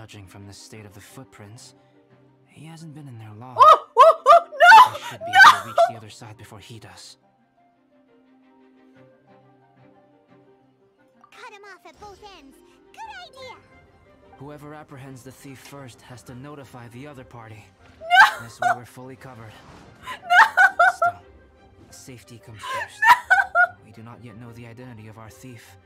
Judging from the state of the footprints, he hasn't been in there long. Oh, oh, oh, I should be No! able to reach the other side before he does. Cut him off at both ends. Good idea. Whoever apprehends the thief first has to notify the other party. No! This way we're fully covered. No! Still, safety comes first. No! We do not yet know the identity of our thief.